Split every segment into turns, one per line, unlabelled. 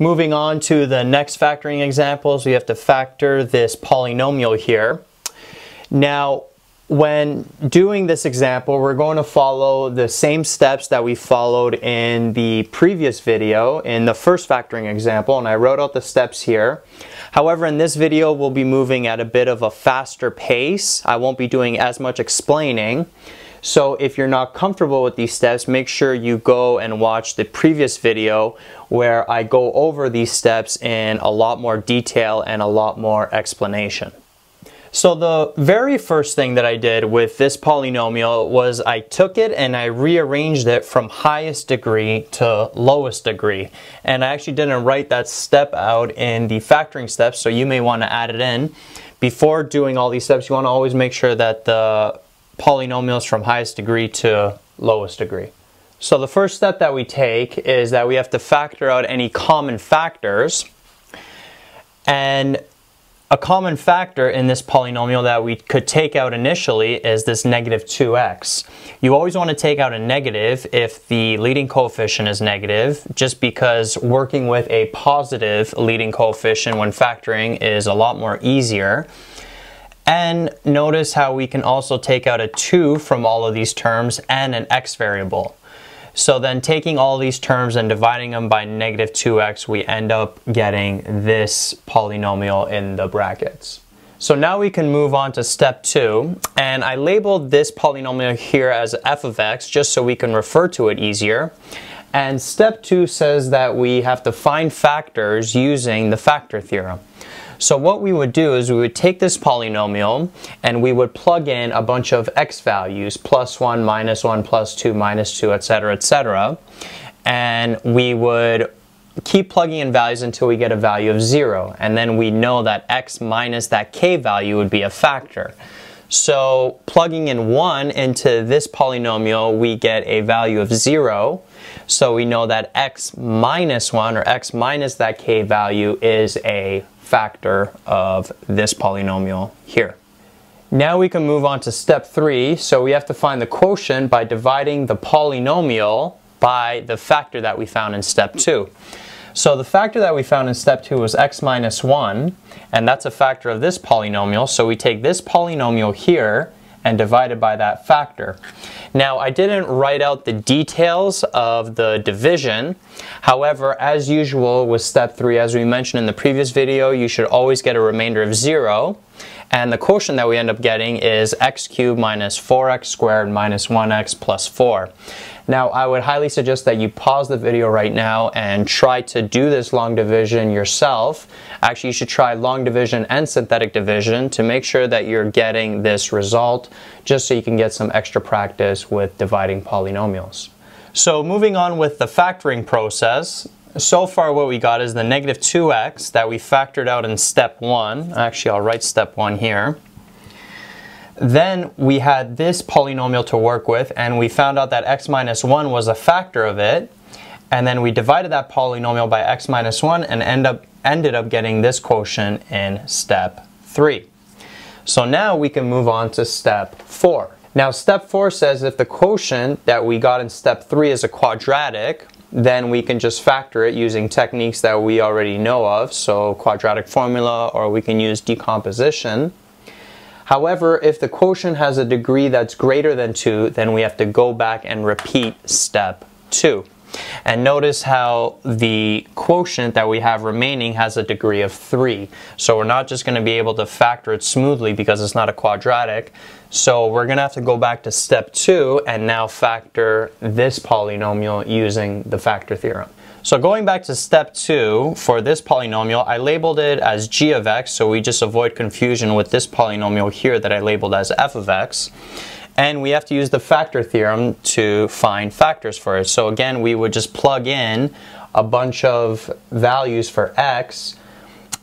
Moving on to the next factoring examples, we have to factor this polynomial here. Now, when doing this example, we're going to follow the same steps that we followed in the previous video in the first factoring example, and I wrote out the steps here. However, in this video, we'll be moving at a bit of a faster pace. I won't be doing as much explaining. So if you're not comfortable with these steps, make sure you go and watch the previous video where I go over these steps in a lot more detail and a lot more explanation. So the very first thing that I did with this polynomial was I took it and I rearranged it from highest degree to lowest degree. And I actually didn't write that step out in the factoring steps, so you may want to add it in. Before doing all these steps, you want to always make sure that the polynomial is from highest degree to lowest degree. So the first step that we take is that we have to factor out any common factors. And a common factor in this polynomial that we could take out initially is this negative 2x. You always want to take out a negative if the leading coefficient is negative, just because working with a positive leading coefficient when factoring is a lot more easier. And notice how we can also take out a 2 from all of these terms and an x variable. So then taking all these terms and dividing them by negative 2x, we end up getting this polynomial in the brackets. So now we can move on to step two, and I labeled this polynomial here as f of x just so we can refer to it easier. And step two says that we have to find factors using the factor theorem. So what we would do is we would take this polynomial and we would plug in a bunch of x values, plus 1, minus 1, plus 2, minus 2, etc., etc. And we would keep plugging in values until we get a value of 0. And then we know that x minus that k value would be a factor. So plugging in 1 into this polynomial, we get a value of 0. So we know that x minus 1 or x minus that k value is a factor of this polynomial here. Now we can move on to step three. So we have to find the quotient by dividing the polynomial by the factor that we found in step two. So the factor that we found in step two was x minus one, and that's a factor of this polynomial. So we take this polynomial here and divided by that factor. Now I didn't write out the details of the division. However, as usual with step 3, as we mentioned in the previous video, you should always get a remainder of 0. And the quotient that we end up getting is x cubed minus 4x squared minus 1x plus 4. Now, I would highly suggest that you pause the video right now and try to do this long division yourself. Actually, you should try long division and synthetic division to make sure that you're getting this result, just so you can get some extra practice with dividing polynomials. So moving on with the factoring process, so far what we got is the negative 2x that we factored out in step 1. Actually, I'll write step 1 here. Then we had this polynomial to work with and we found out that x minus 1 was a factor of it. And then we divided that polynomial by x minus 1 and end up, ended up getting this quotient in step 3. So now we can move on to step 4. Now step 4 says if the quotient that we got in step 3 is a quadratic, then we can just factor it using techniques that we already know of, so quadratic formula, or we can use decomposition. However, if the quotient has a degree that's greater than 2, then we have to go back and repeat step 2. And notice how the quotient that we have remaining has a degree of 3. So we're not just going to be able to factor it smoothly because it's not a quadratic. So we're going to have to go back to step 2 and now factor this polynomial using the factor theorem. So going back to step two, for this polynomial, I labeled it as g of x, so we just avoid confusion with this polynomial here that I labeled as f of x. And we have to use the factor theorem to find factors for it. So again, we would just plug in a bunch of values for x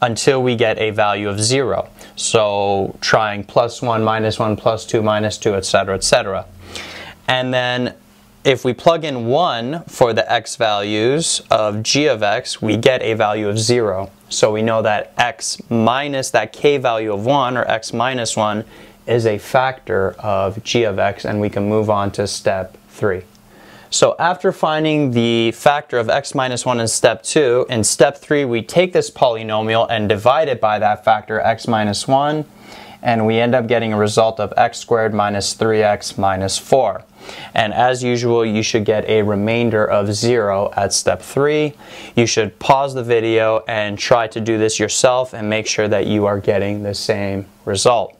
until we get a value of 0. So trying plus 1, minus 1, plus 2, minus 2, etc., etc. And then if we plug in 1 for the x values of g of x, we get a value of 0. So we know that x minus that k value of 1, or x minus 1, is a factor of g of x, and we can move on to step 3. So after finding the factor of x minus 1 in step 2, in step 3 we take this polynomial and divide it by that factor x minus 1 and we end up getting a result of x squared minus 3x minus 4. And as usual, you should get a remainder of 0 at step 3. You should pause the video and try to do this yourself and make sure that you are getting the same result.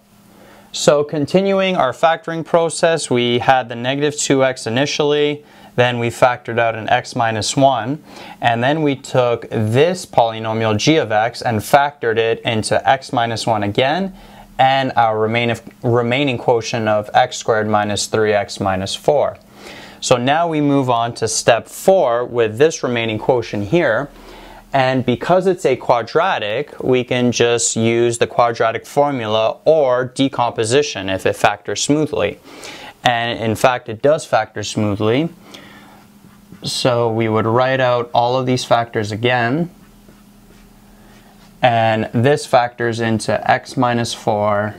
So continuing our factoring process, we had the negative 2x initially, then we factored out an x minus 1, and then we took this polynomial g of x and factored it into x minus 1 again, and our remaining, remaining quotient of x squared minus 3x minus 4. So now we move on to step 4 with this remaining quotient here. And because it's a quadratic, we can just use the quadratic formula or decomposition if it factors smoothly. And in fact, it does factor smoothly. So we would write out all of these factors again. And this factors into x minus 4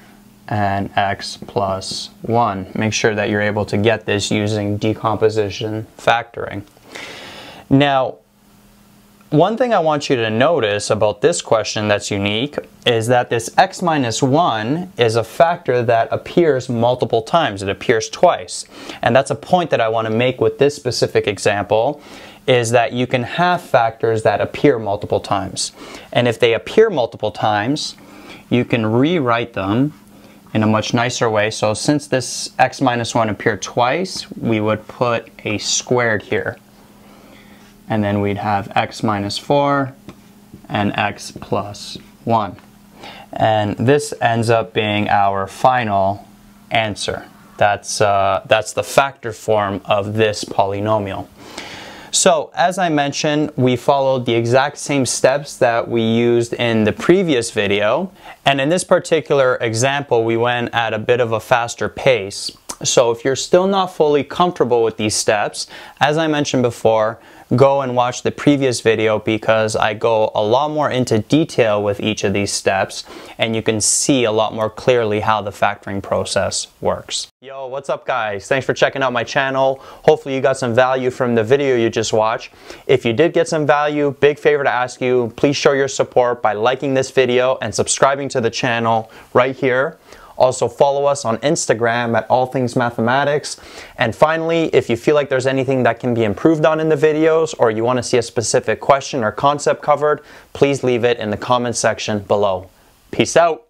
and x plus 1. Make sure that you're able to get this using decomposition factoring. Now, one thing I want you to notice about this question that's unique is that this x minus 1 is a factor that appears multiple times. It appears twice. And that's a point that I want to make with this specific example is that you can have factors that appear multiple times. And if they appear multiple times, you can rewrite them in a much nicer way. So since this x minus 1 appeared twice, we would put a squared here and then we'd have x minus 4 and x plus 1. And this ends up being our final answer. That's, uh, that's the factor form of this polynomial. So as I mentioned, we followed the exact same steps that we used in the previous video. And in this particular example, we went at a bit of a faster pace. So if you're still not fully comfortable with these steps, as I mentioned before, go and watch the previous video because I go a lot more into detail with each of these steps and you can see a lot more clearly how the factoring process works. Yo, what's up guys? Thanks for checking out my channel. Hopefully you got some value from the video you just watched. If you did get some value, big favor to ask you, please show your support by liking this video and subscribing to the channel right here. Also follow us on Instagram at All Things Mathematics. And finally, if you feel like there's anything that can be improved on in the videos or you want to see a specific question or concept covered, please leave it in the comment section below. Peace out.